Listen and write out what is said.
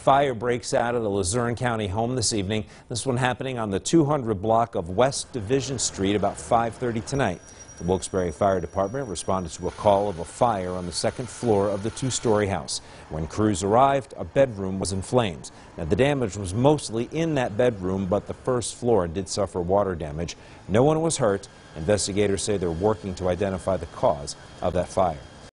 Fire breaks out at a Luzerne County home this evening. This one happening on the 200 block of West Division Street about 5:30 tonight. The Wilkes-Barre Fire Department responded to a call of a fire on the second floor of the two-story house. When crews arrived, a bedroom was in flames. Now, the damage was mostly in that bedroom, but the first floor did suffer water damage. No one was hurt. Investigators say they're working to identify the cause of that fire.